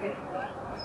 que jugar.